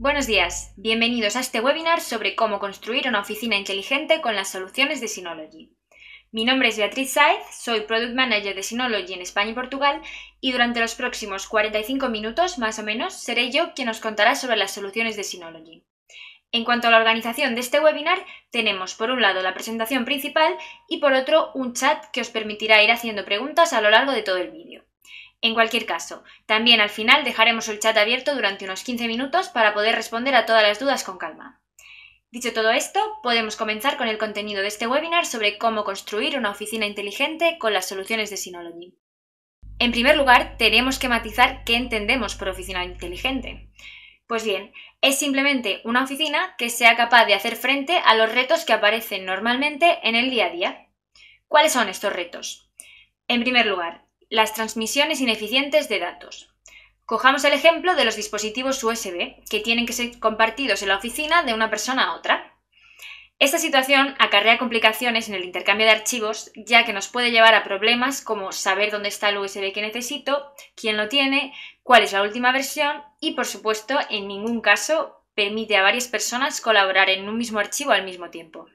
Buenos días, bienvenidos a este webinar sobre cómo construir una oficina inteligente con las soluciones de Synology. Mi nombre es Beatriz Saez, soy Product Manager de Synology en España y Portugal y durante los próximos 45 minutos más o menos seré yo quien os contará sobre las soluciones de Synology. En cuanto a la organización de este webinar, tenemos por un lado la presentación principal y por otro un chat que os permitirá ir haciendo preguntas a lo largo de todo el vídeo. En cualquier caso, también al final dejaremos el chat abierto durante unos 15 minutos para poder responder a todas las dudas con calma. Dicho todo esto, podemos comenzar con el contenido de este webinar sobre cómo construir una oficina inteligente con las soluciones de Synology. En primer lugar, tenemos que matizar qué entendemos por oficina inteligente. Pues bien, es simplemente una oficina que sea capaz de hacer frente a los retos que aparecen normalmente en el día a día. ¿Cuáles son estos retos? En primer lugar, las transmisiones ineficientes de datos. Cojamos el ejemplo de los dispositivos USB, que tienen que ser compartidos en la oficina de una persona a otra. Esta situación acarrea complicaciones en el intercambio de archivos, ya que nos puede llevar a problemas como saber dónde está el USB que necesito, quién lo tiene, cuál es la última versión y, por supuesto, en ningún caso permite a varias personas colaborar en un mismo archivo al mismo tiempo.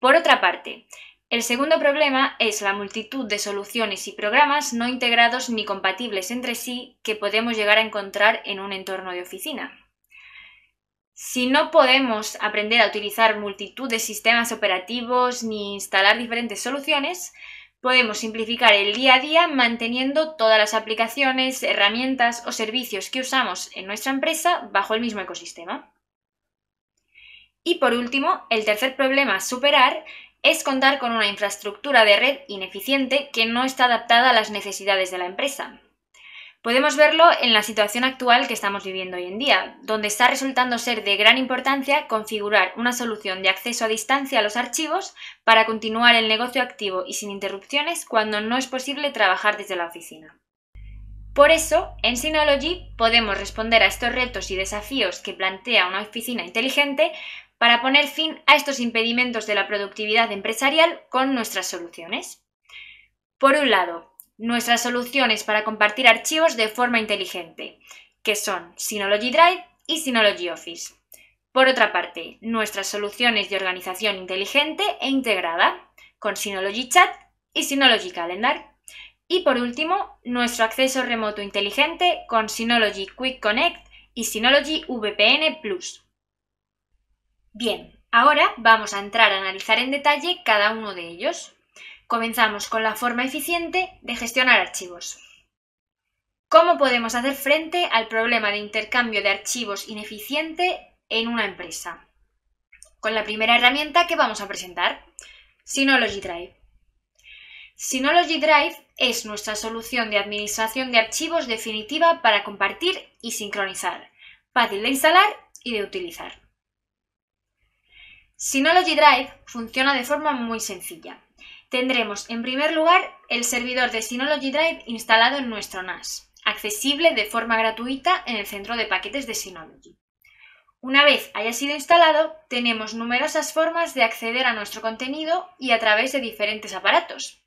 Por otra parte, el segundo problema es la multitud de soluciones y programas no integrados ni compatibles entre sí que podemos llegar a encontrar en un entorno de oficina. Si no podemos aprender a utilizar multitud de sistemas operativos ni instalar diferentes soluciones, podemos simplificar el día a día manteniendo todas las aplicaciones, herramientas o servicios que usamos en nuestra empresa bajo el mismo ecosistema. Y por último, el tercer problema a superar es contar con una infraestructura de red ineficiente que no está adaptada a las necesidades de la empresa. Podemos verlo en la situación actual que estamos viviendo hoy en día, donde está resultando ser de gran importancia configurar una solución de acceso a distancia a los archivos para continuar el negocio activo y sin interrupciones cuando no es posible trabajar desde la oficina. Por eso, en Synology podemos responder a estos retos y desafíos que plantea una oficina inteligente para poner fin a estos impedimentos de la productividad empresarial con nuestras soluciones. Por un lado, nuestras soluciones para compartir archivos de forma inteligente, que son Synology Drive y Synology Office. Por otra parte, nuestras soluciones de organización inteligente e integrada, con Synology Chat y Synology Calendar. Y por último, nuestro acceso remoto inteligente con Synology Quick Connect y Synology VPN Plus. Bien, ahora vamos a entrar a analizar en detalle cada uno de ellos. Comenzamos con la forma eficiente de gestionar archivos. ¿Cómo podemos hacer frente al problema de intercambio de archivos ineficiente en una empresa? Con la primera herramienta que vamos a presentar, Synology Drive. Synology Drive es nuestra solución de administración de archivos definitiva para compartir y sincronizar, fácil de instalar y de utilizar. Synology Drive funciona de forma muy sencilla. Tendremos en primer lugar el servidor de Synology Drive instalado en nuestro NAS, accesible de forma gratuita en el centro de paquetes de Synology. Una vez haya sido instalado, tenemos numerosas formas de acceder a nuestro contenido y a través de diferentes aparatos.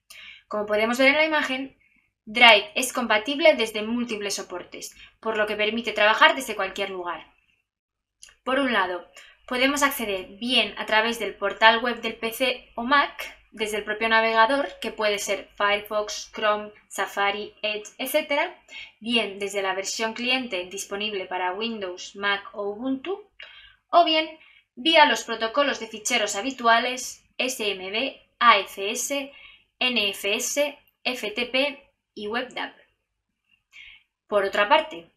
Como podemos ver en la imagen, Drive es compatible desde múltiples soportes, por lo que permite trabajar desde cualquier lugar. Por un lado, Podemos acceder bien a través del portal web del PC o Mac, desde el propio navegador, que puede ser Firefox, Chrome, Safari, Edge, etc., bien desde la versión cliente disponible para Windows, Mac o Ubuntu, o bien vía los protocolos de ficheros habituales SMB, AFS, NFS, FTP y WebDAV. Por otra parte,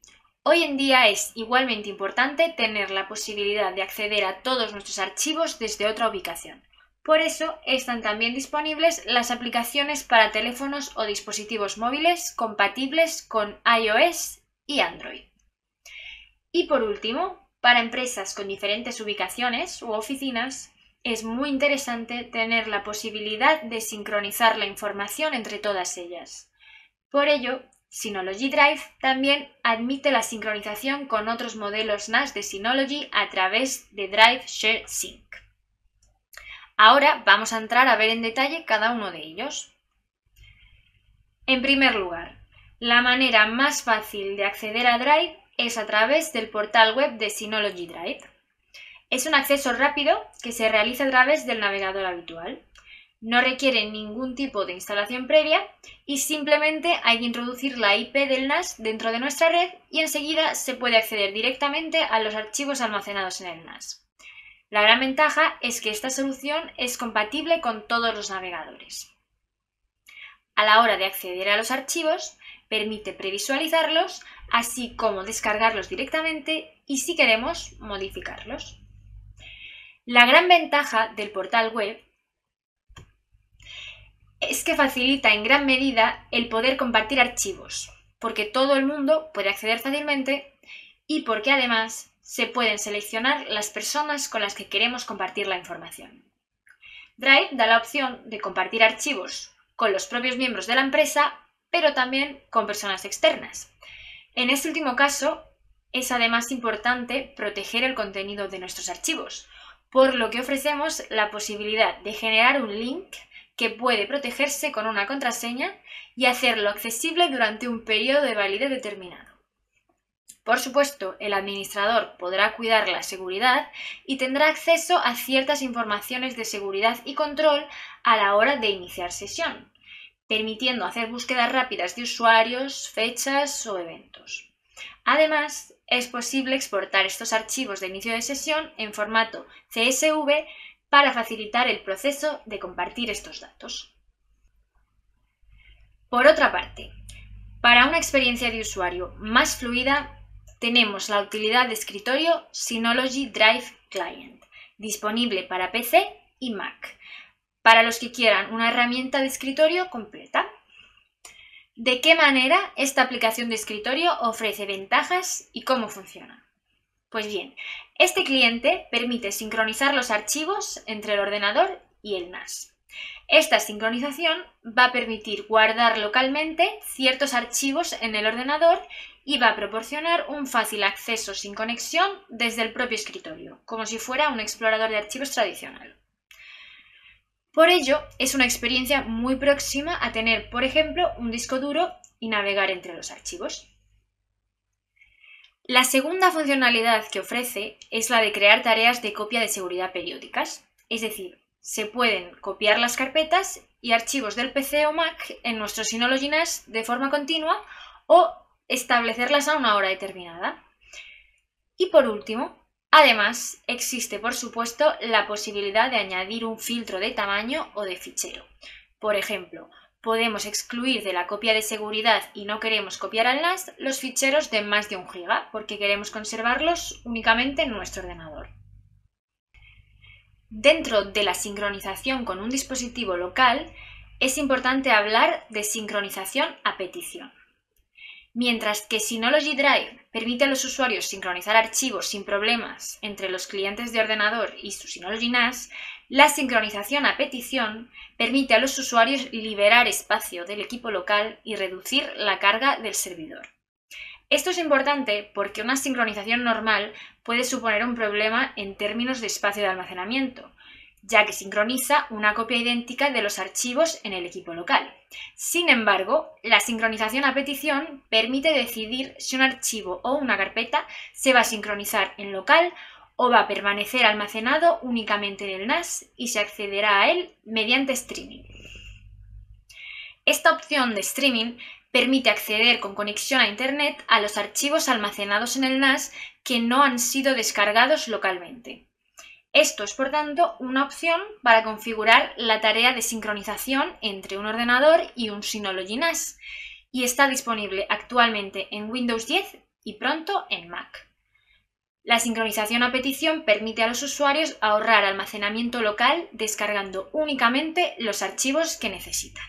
Hoy en día es igualmente importante tener la posibilidad de acceder a todos nuestros archivos desde otra ubicación. Por eso están también disponibles las aplicaciones para teléfonos o dispositivos móviles compatibles con iOS y Android. Y por último, para empresas con diferentes ubicaciones u oficinas, es muy interesante tener la posibilidad de sincronizar la información entre todas ellas. Por ello, Synology Drive también admite la sincronización con otros modelos NAS de Synology a través de Drive Share Sync. Ahora vamos a entrar a ver en detalle cada uno de ellos. En primer lugar, la manera más fácil de acceder a Drive es a través del portal web de Synology Drive. Es un acceso rápido que se realiza a través del navegador habitual. No requiere ningún tipo de instalación previa y simplemente hay que introducir la IP del NAS dentro de nuestra red y enseguida se puede acceder directamente a los archivos almacenados en el NAS. La gran ventaja es que esta solución es compatible con todos los navegadores. A la hora de acceder a los archivos, permite previsualizarlos, así como descargarlos directamente y si queremos modificarlos. La gran ventaja del portal web es que facilita en gran medida el poder compartir archivos, porque todo el mundo puede acceder fácilmente y porque además se pueden seleccionar las personas con las que queremos compartir la información. Drive da la opción de compartir archivos con los propios miembros de la empresa, pero también con personas externas. En este último caso, es además importante proteger el contenido de nuestros archivos, por lo que ofrecemos la posibilidad de generar un link que puede protegerse con una contraseña y hacerlo accesible durante un periodo de validez determinado. Por supuesto, el administrador podrá cuidar la seguridad y tendrá acceso a ciertas informaciones de seguridad y control a la hora de iniciar sesión, permitiendo hacer búsquedas rápidas de usuarios, fechas o eventos. Además, es posible exportar estos archivos de inicio de sesión en formato CSV para facilitar el proceso de compartir estos datos. Por otra parte, para una experiencia de usuario más fluida, tenemos la utilidad de escritorio Synology Drive Client, disponible para PC y Mac, para los que quieran una herramienta de escritorio completa. ¿De qué manera esta aplicación de escritorio ofrece ventajas y cómo funciona? Pues bien, este cliente permite sincronizar los archivos entre el ordenador y el NAS. Esta sincronización va a permitir guardar localmente ciertos archivos en el ordenador y va a proporcionar un fácil acceso sin conexión desde el propio escritorio, como si fuera un explorador de archivos tradicional. Por ello, es una experiencia muy próxima a tener, por ejemplo, un disco duro y navegar entre los archivos. La segunda funcionalidad que ofrece es la de crear tareas de copia de seguridad periódicas, es decir, se pueden copiar las carpetas y archivos del PC o Mac en nuestro Synology NAS de forma continua o establecerlas a una hora determinada. Y por último, además, existe por supuesto la posibilidad de añadir un filtro de tamaño o de fichero. Por ejemplo, podemos excluir de la copia de seguridad y no queremos copiar al NAS los ficheros de más de un giga porque queremos conservarlos únicamente en nuestro ordenador. Dentro de la sincronización con un dispositivo local, es importante hablar de sincronización a petición. Mientras que Synology Drive permite a los usuarios sincronizar archivos sin problemas entre los clientes de ordenador y su Synology NAS, la sincronización a petición permite a los usuarios liberar espacio del equipo local y reducir la carga del servidor. Esto es importante porque una sincronización normal puede suponer un problema en términos de espacio de almacenamiento, ya que sincroniza una copia idéntica de los archivos en el equipo local. Sin embargo, la sincronización a petición permite decidir si un archivo o una carpeta se va a sincronizar en local o va a permanecer almacenado únicamente en el NAS y se accederá a él mediante streaming. Esta opción de streaming permite acceder con conexión a Internet a los archivos almacenados en el NAS que no han sido descargados localmente. Esto es, por tanto, una opción para configurar la tarea de sincronización entre un ordenador y un Synology NAS y está disponible actualmente en Windows 10 y pronto en Mac. La sincronización a petición permite a los usuarios ahorrar almacenamiento local descargando únicamente los archivos que necesitan.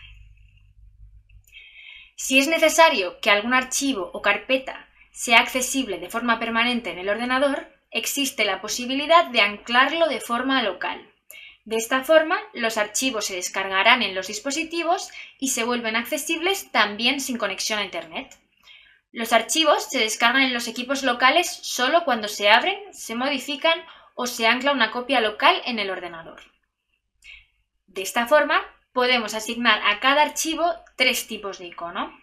Si es necesario que algún archivo o carpeta sea accesible de forma permanente en el ordenador, existe la posibilidad de anclarlo de forma local. De esta forma, los archivos se descargarán en los dispositivos y se vuelven accesibles también sin conexión a Internet. Los archivos se descargan en los equipos locales solo cuando se abren, se modifican o se ancla una copia local en el ordenador. De esta forma, podemos asignar a cada archivo tres tipos de icono.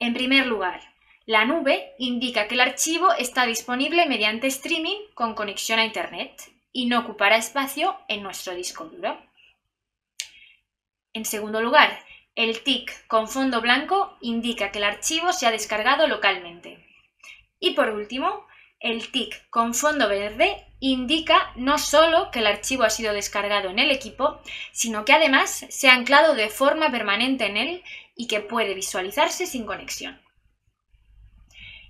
En primer lugar, La nube indica que el archivo está disponible mediante streaming con conexión a Internet y no ocupará espacio en nuestro disco duro. En segundo lugar, el tick con fondo blanco indica que el archivo se ha descargado localmente. Y por último, el tick con fondo verde indica no solo que el archivo ha sido descargado en el equipo, sino que además se ha anclado de forma permanente en él y que puede visualizarse sin conexión.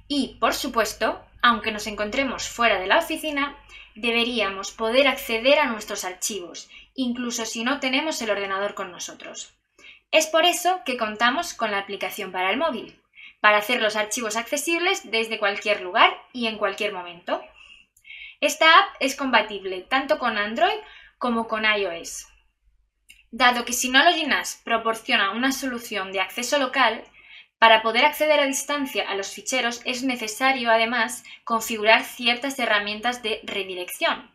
Y, por supuesto, aunque nos encontremos fuera de la oficina, deberíamos poder acceder a nuestros archivos, incluso si no tenemos el ordenador con nosotros. Es por eso que contamos con la aplicación para el móvil, para hacer los archivos accesibles desde cualquier lugar y en cualquier momento. Esta app es compatible tanto con Android como con iOS. Dado que Synology NAS proporciona una solución de acceso local, para poder acceder a distancia a los ficheros es necesario además configurar ciertas herramientas de redirección.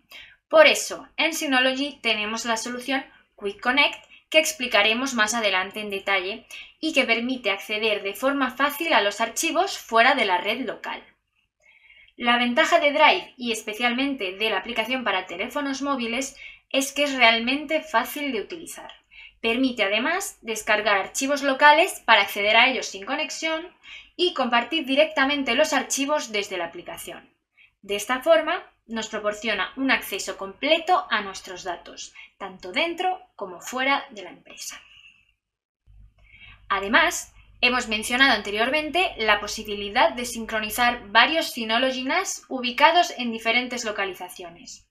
Por eso, en Synology tenemos la solución Quick Connect que explicaremos más adelante en detalle y que permite acceder de forma fácil a los archivos fuera de la red local. La ventaja de Drive y especialmente de la aplicación para teléfonos móviles es que es realmente fácil de utilizar. Permite además descargar archivos locales para acceder a ellos sin conexión y compartir directamente los archivos desde la aplicación. De esta forma, nos proporciona un acceso completo a nuestros datos, tanto dentro como fuera de la empresa. Además, hemos mencionado anteriormente la posibilidad de sincronizar varios Synology NAS ubicados en diferentes localizaciones.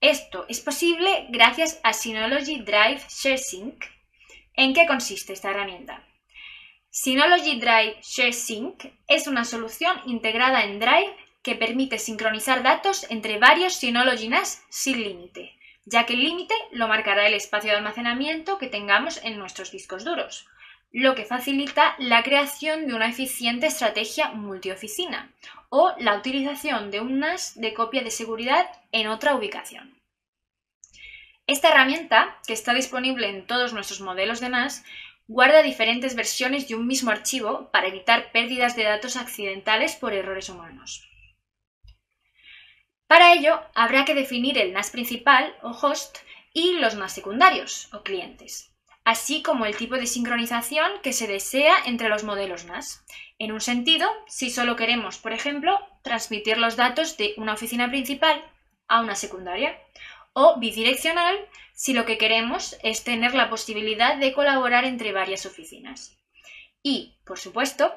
Esto es posible gracias a Synology Drive ShareSync. ¿En qué consiste esta herramienta? Synology Drive ShareSync es una solución integrada en Drive que permite sincronizar datos entre varios Synology NAS sin límite, ya que el límite lo marcará el espacio de almacenamiento que tengamos en nuestros discos duros, lo que facilita la creación de una eficiente estrategia multioficina o la utilización de un NAS de copia de seguridad en otra ubicación. Esta herramienta, que está disponible en todos nuestros modelos de NAS, guarda diferentes versiones de un mismo archivo para evitar pérdidas de datos accidentales por errores humanos. Para ello, habrá que definir el NAS principal o host y los NAS secundarios o clientes, así como el tipo de sincronización que se desea entre los modelos NAS. En un sentido, si solo queremos, por ejemplo, transmitir los datos de una oficina principal a una secundaria, o bidireccional si lo que queremos es tener la posibilidad de colaborar entre varias oficinas. Y, por supuesto,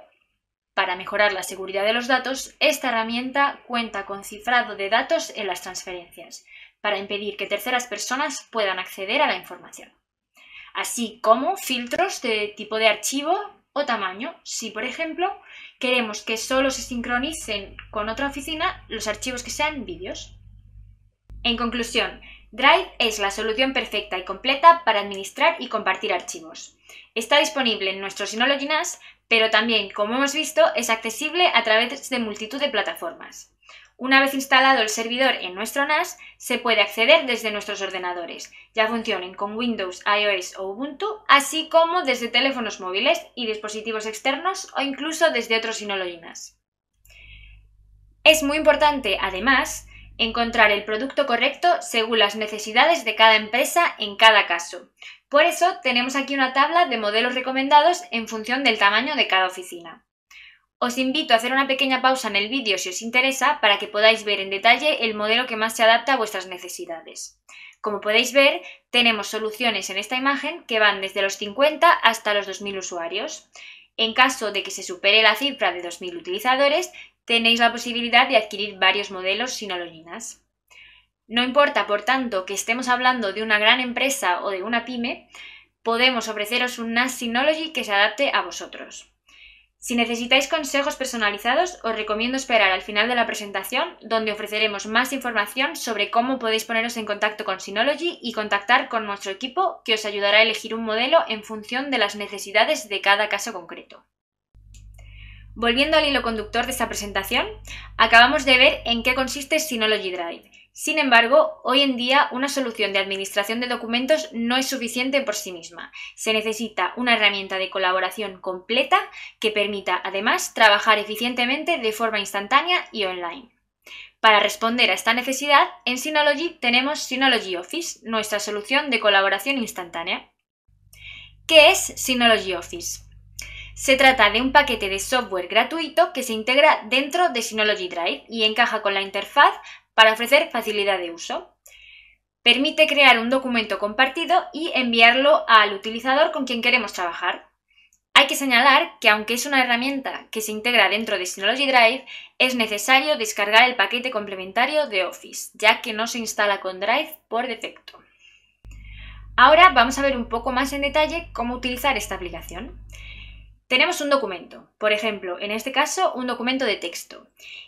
para mejorar la seguridad de los datos, esta herramienta cuenta con cifrado de datos en las transferencias, para impedir que terceras personas puedan acceder a la información. Así como filtros de tipo de archivo o tamaño, si por ejemplo queremos que solo se sincronicen con otra oficina los archivos que sean vídeos. En conclusión, Drive es la solución perfecta y completa para administrar y compartir archivos. Está disponible en nuestro Synology NAS, pero también, como hemos visto, es accesible a través de multitud de plataformas. Una vez instalado el servidor en nuestro NAS, se puede acceder desde nuestros ordenadores, ya funcionen con Windows, iOS o Ubuntu, así como desde teléfonos móviles y dispositivos externos o incluso desde otros Synology NAS. Es muy importante, además, encontrar el producto correcto según las necesidades de cada empresa en cada caso. Por eso tenemos aquí una tabla de modelos recomendados en función del tamaño de cada oficina. Os invito a hacer una pequeña pausa en el vídeo si os interesa para que podáis ver en detalle el modelo que más se adapta a vuestras necesidades. Como podéis ver, tenemos soluciones en esta imagen que van desde los 50 hasta los 2.000 usuarios. En caso de que se supere la cifra de 2.000 utilizadores, tenéis la posibilidad de adquirir varios modelos sinologinas. No importa, por tanto, que estemos hablando de una gran empresa o de una pyme, podemos ofreceros un NAS Synology que se adapte a vosotros. Si necesitáis consejos personalizados, os recomiendo esperar al final de la presentación, donde ofreceremos más información sobre cómo podéis poneros en contacto con Synology y contactar con nuestro equipo que os ayudará a elegir un modelo en función de las necesidades de cada caso concreto. Volviendo al hilo conductor de esta presentación, acabamos de ver en qué consiste Synology Drive, Sin embargo, hoy en día una solución de administración de documentos no es suficiente por sí misma. Se necesita una herramienta de colaboración completa que permita además trabajar eficientemente de forma instantánea y online. Para responder a esta necesidad, en Synology tenemos Synology Office, nuestra solución de colaboración instantánea. ¿Qué es Synology Office? Se trata de un paquete de software gratuito que se integra dentro de Synology Drive y encaja con la interfaz para ofrecer facilidad de uso. Permite crear un documento compartido y enviarlo al utilizador con quien queremos trabajar. Hay que señalar que aunque es una herramienta que se integra dentro de Synology Drive, es necesario descargar el paquete complementario de Office, ya que no se instala con Drive por defecto. Ahora vamos a ver un poco más en detalle cómo utilizar esta aplicación. Tenemos un documento, por ejemplo, en este caso un documento de texto,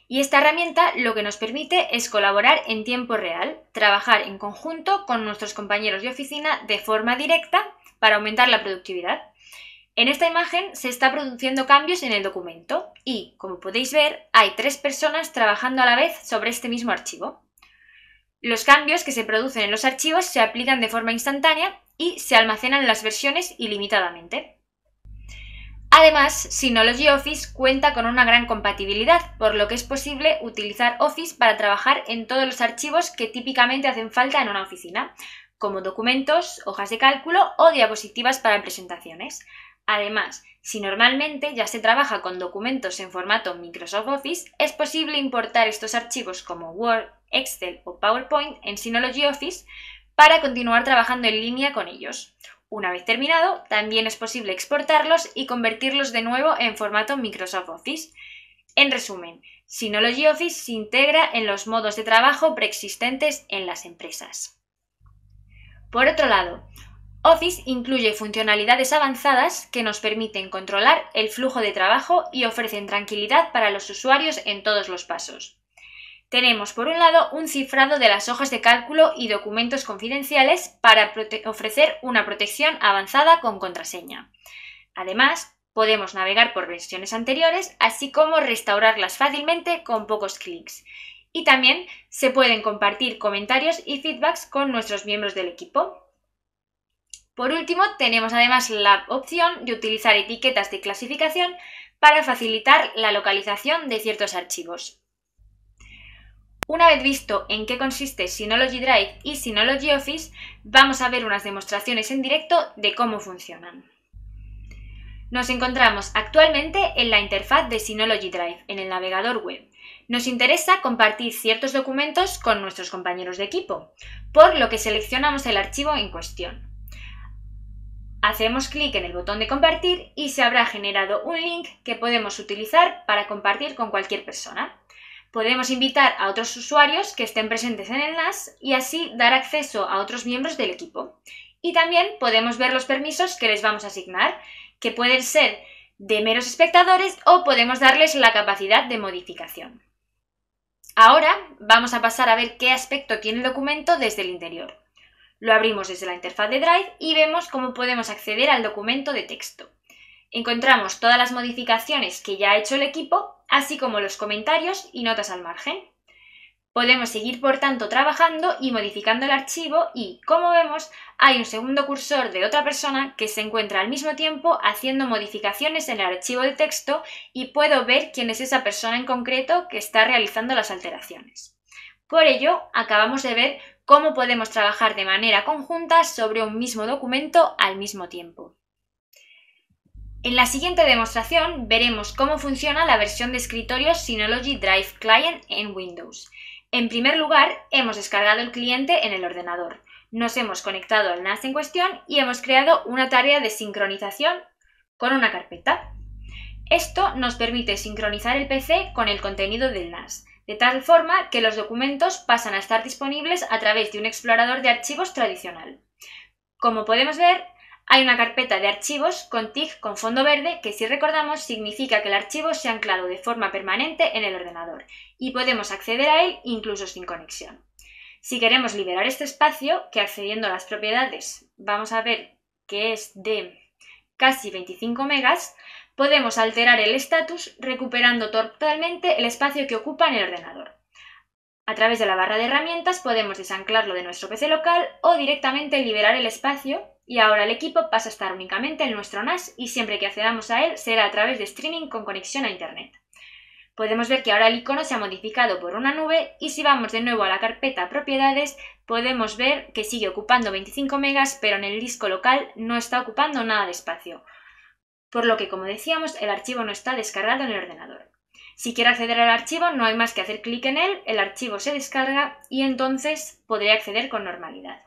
y esta herramienta lo que nos permite es colaborar en tiempo real, trabajar en conjunto con nuestros compañeros de oficina de forma directa para aumentar la productividad. En esta imagen se está produciendo cambios en el documento y, como podéis ver, hay tres personas trabajando a la vez sobre este mismo archivo. Los cambios que se producen en los archivos se aplican de forma instantánea y se almacenan las versiones ilimitadamente. Además, Synology Office cuenta con una gran compatibilidad, por lo que es posible utilizar Office para trabajar en todos los archivos que típicamente hacen falta en una oficina, como documentos, hojas de cálculo o diapositivas para presentaciones. Además, si normalmente ya se trabaja con documentos en formato Microsoft Office, es posible importar estos archivos como Word, Excel o PowerPoint en Synology Office para continuar trabajando en línea con ellos. Una vez terminado, también es posible exportarlos y convertirlos de nuevo en formato Microsoft Office. En resumen, Synology Office se integra en los modos de trabajo preexistentes en las empresas. Por otro lado, Office incluye funcionalidades avanzadas que nos permiten controlar el flujo de trabajo y ofrecen tranquilidad para los usuarios en todos los pasos. Tenemos, por un lado, un cifrado de las hojas de cálculo y documentos confidenciales para ofrecer una protección avanzada con contraseña. Además, podemos navegar por versiones anteriores, así como restaurarlas fácilmente con pocos clics. Y también se pueden compartir comentarios y feedbacks con nuestros miembros del equipo. Por último, tenemos además la opción de utilizar etiquetas de clasificación para facilitar la localización de ciertos archivos. Una vez visto en qué consiste Synology Drive y Synology Office, vamos a ver unas demostraciones en directo de cómo funcionan. Nos encontramos actualmente en la interfaz de Synology Drive, en el navegador web. Nos interesa compartir ciertos documentos con nuestros compañeros de equipo, por lo que seleccionamos el archivo en cuestión. Hacemos clic en el botón de compartir y se habrá generado un link que podemos utilizar para compartir con cualquier persona podemos invitar a otros usuarios que estén presentes en el NAS y así dar acceso a otros miembros del equipo. Y también podemos ver los permisos que les vamos a asignar, que pueden ser de meros espectadores o podemos darles la capacidad de modificación. Ahora vamos a pasar a ver qué aspecto tiene el documento desde el interior. Lo abrimos desde la interfaz de Drive y vemos cómo podemos acceder al documento de texto. Encontramos todas las modificaciones que ya ha hecho el equipo así como los comentarios y notas al margen. Podemos seguir, por tanto, trabajando y modificando el archivo y, como vemos, hay un segundo cursor de otra persona que se encuentra al mismo tiempo haciendo modificaciones en el archivo de texto y puedo ver quién es esa persona en concreto que está realizando las alteraciones. Por ello, acabamos de ver cómo podemos trabajar de manera conjunta sobre un mismo documento al mismo tiempo. En la siguiente demostración veremos cómo funciona la versión de escritorio Synology Drive Client en Windows. En primer lugar, hemos descargado el cliente en el ordenador, nos hemos conectado al NAS en cuestión y hemos creado una tarea de sincronización con una carpeta. Esto nos permite sincronizar el PC con el contenido del NAS, de tal forma que los documentos pasan a estar disponibles a través de un explorador de archivos tradicional. Como podemos ver, hay una carpeta de archivos con TIG con fondo verde que si recordamos significa que el archivo se ha anclado de forma permanente en el ordenador y podemos acceder a él incluso sin conexión. Si queremos liberar este espacio, que accediendo a las propiedades vamos a ver que es de casi 25 megas, podemos alterar el estatus recuperando totalmente el espacio que ocupa en el ordenador. A través de la barra de herramientas podemos desanclarlo de nuestro PC local o directamente liberar el espacio y ahora el equipo pasa a estar únicamente en nuestro NAS y siempre que accedamos a él será a través de streaming con conexión a Internet. Podemos ver que ahora el icono se ha modificado por una nube y si vamos de nuevo a la carpeta propiedades podemos ver que sigue ocupando 25 megas pero en el disco local no está ocupando nada de espacio. Por lo que como decíamos el archivo no está descargado en el ordenador. Si quiero acceder al archivo, no hay más que hacer clic en él, el archivo se descarga y entonces podré acceder con normalidad.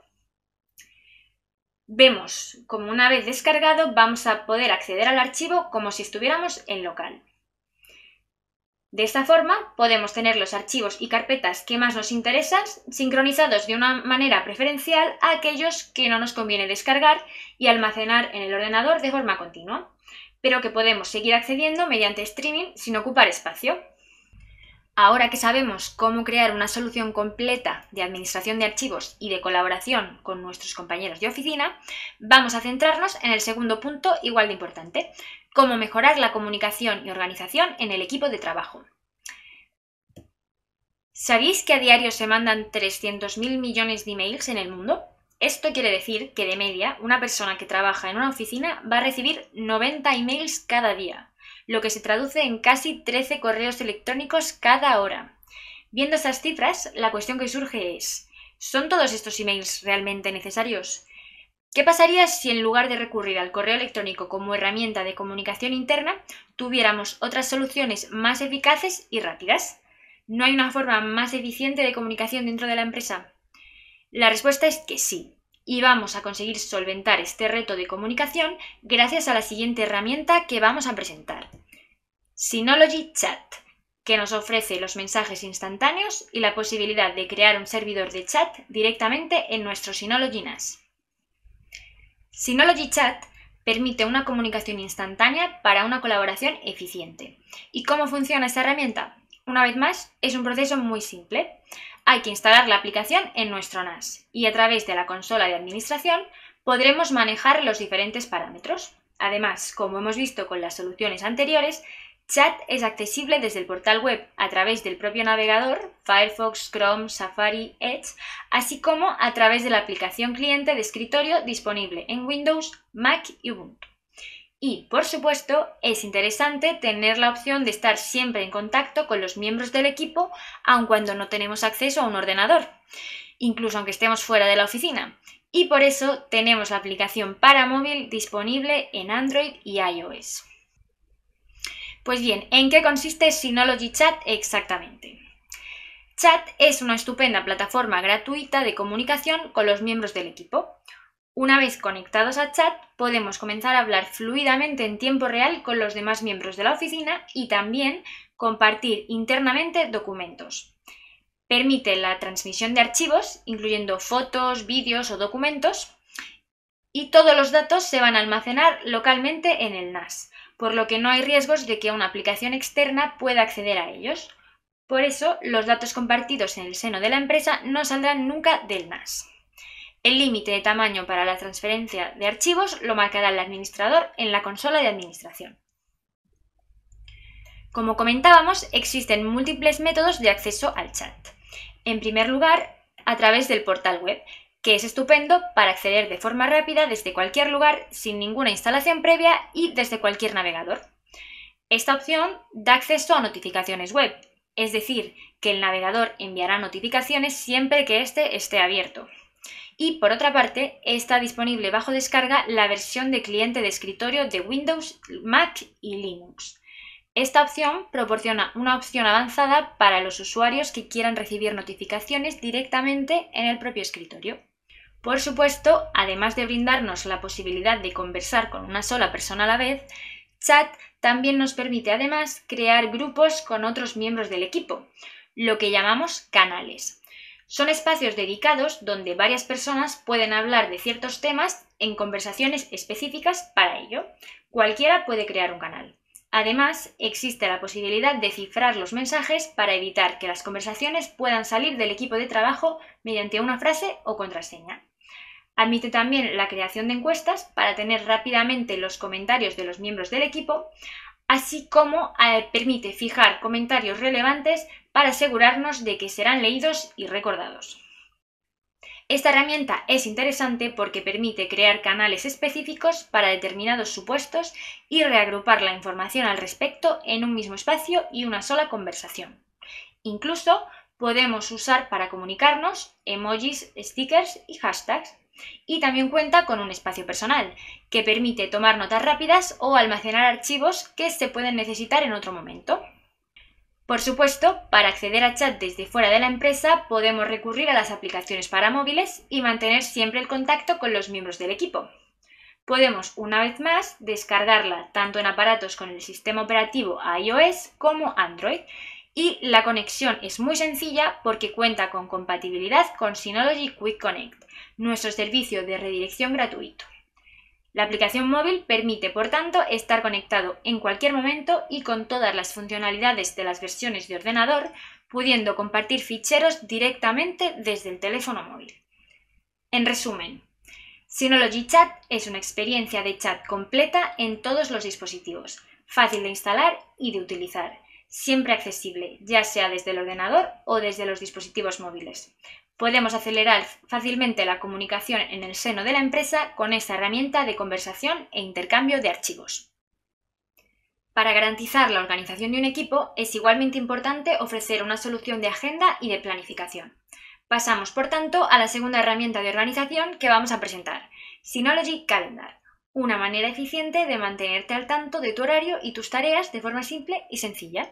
Vemos como una vez descargado vamos a poder acceder al archivo como si estuviéramos en local. De esta forma podemos tener los archivos y carpetas que más nos interesan sincronizados de una manera preferencial a aquellos que no nos conviene descargar y almacenar en el ordenador de forma continua pero que podemos seguir accediendo mediante streaming sin ocupar espacio. Ahora que sabemos cómo crear una solución completa de administración de archivos y de colaboración con nuestros compañeros de oficina, vamos a centrarnos en el segundo punto igual de importante, cómo mejorar la comunicación y organización en el equipo de trabajo. ¿Sabéis que a diario se mandan 300.000 millones de emails en el mundo? Esto quiere decir que de media una persona que trabaja en una oficina va a recibir 90 emails cada día, lo que se traduce en casi 13 correos electrónicos cada hora. Viendo estas cifras, la cuestión que surge es, ¿son todos estos emails realmente necesarios? ¿Qué pasaría si en lugar de recurrir al correo electrónico como herramienta de comunicación interna, tuviéramos otras soluciones más eficaces y rápidas? ¿No hay una forma más eficiente de comunicación dentro de la empresa? La respuesta es que sí, y vamos a conseguir solventar este reto de comunicación gracias a la siguiente herramienta que vamos a presentar. Synology Chat, que nos ofrece los mensajes instantáneos y la posibilidad de crear un servidor de chat directamente en nuestro Synology NAS. Synology Chat permite una comunicación instantánea para una colaboración eficiente. ¿Y cómo funciona esta herramienta? Una vez más, es un proceso muy simple hay que instalar la aplicación en nuestro NAS y a través de la consola de administración podremos manejar los diferentes parámetros. Además, como hemos visto con las soluciones anteriores, Chat es accesible desde el portal web a través del propio navegador, Firefox, Chrome, Safari, Edge, así como a través de la aplicación cliente de escritorio disponible en Windows, Mac y Ubuntu. Y, por supuesto, es interesante tener la opción de estar siempre en contacto con los miembros del equipo, aun cuando no tenemos acceso a un ordenador, incluso aunque estemos fuera de la oficina. Y por eso tenemos la aplicación para móvil disponible en Android y iOS. Pues bien, ¿en qué consiste Synology Chat exactamente? Chat es una estupenda plataforma gratuita de comunicación con los miembros del equipo. Una vez conectados a chat, podemos comenzar a hablar fluidamente en tiempo real con los demás miembros de la oficina y también compartir internamente documentos. Permite la transmisión de archivos, incluyendo fotos, vídeos o documentos, y todos los datos se van a almacenar localmente en el NAS, por lo que no hay riesgos de que una aplicación externa pueda acceder a ellos. Por eso, los datos compartidos en el seno de la empresa no saldrán nunca del NAS. El límite de tamaño para la transferencia de archivos lo marcará el administrador en la consola de administración. Como comentábamos, existen múltiples métodos de acceso al chat. En primer lugar, a través del portal web, que es estupendo para acceder de forma rápida desde cualquier lugar sin ninguna instalación previa y desde cualquier navegador. Esta opción da acceso a notificaciones web, es decir, que el navegador enviará notificaciones siempre que éste esté abierto. Y por otra parte, está disponible bajo descarga la versión de cliente de escritorio de Windows, Mac y Linux. Esta opción proporciona una opción avanzada para los usuarios que quieran recibir notificaciones directamente en el propio escritorio. Por supuesto, además de brindarnos la posibilidad de conversar con una sola persona a la vez, Chat también nos permite además crear grupos con otros miembros del equipo, lo que llamamos canales. Son espacios dedicados donde varias personas pueden hablar de ciertos temas en conversaciones específicas para ello. Cualquiera puede crear un canal. Además, existe la posibilidad de cifrar los mensajes para evitar que las conversaciones puedan salir del equipo de trabajo mediante una frase o contraseña. Admite también la creación de encuestas para tener rápidamente los comentarios de los miembros del equipo, así como eh, permite fijar comentarios relevantes para asegurarnos de que serán leídos y recordados. Esta herramienta es interesante porque permite crear canales específicos para determinados supuestos y reagrupar la información al respecto en un mismo espacio y una sola conversación. Incluso podemos usar para comunicarnos emojis, stickers y hashtags. Y también cuenta con un espacio personal, que permite tomar notas rápidas o almacenar archivos que se pueden necesitar en otro momento. Por supuesto, para acceder a chat desde fuera de la empresa podemos recurrir a las aplicaciones para móviles y mantener siempre el contacto con los miembros del equipo. Podemos, una vez más, descargarla tanto en aparatos con el sistema operativo iOS como Android y la conexión es muy sencilla porque cuenta con compatibilidad con Synology Quick Connect, nuestro servicio de redirección gratuito. La aplicación móvil permite, por tanto, estar conectado en cualquier momento y con todas las funcionalidades de las versiones de ordenador, pudiendo compartir ficheros directamente desde el teléfono móvil. En resumen, Synology Chat es una experiencia de chat completa en todos los dispositivos, fácil de instalar y de utilizar, siempre accesible, ya sea desde el ordenador o desde los dispositivos móviles. Podemos acelerar fácilmente la comunicación en el seno de la empresa con esta herramienta de conversación e intercambio de archivos. Para garantizar la organización de un equipo es igualmente importante ofrecer una solución de agenda y de planificación. Pasamos, por tanto, a la segunda herramienta de organización que vamos a presentar, Synology Calendar, una manera eficiente de mantenerte al tanto de tu horario y tus tareas de forma simple y sencilla.